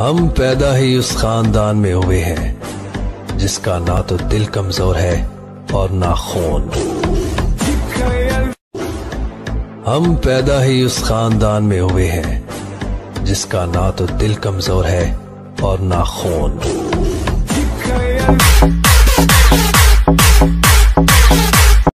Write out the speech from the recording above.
हम पैदा ही उस खानदान में हुए हैं, जिसका ना तो दिल कमज़ोर है और ना खून। हम पैदा ही उस खानदान में हुए हैं, जिसका ना तो दिल कमज़ोर है और ना खून।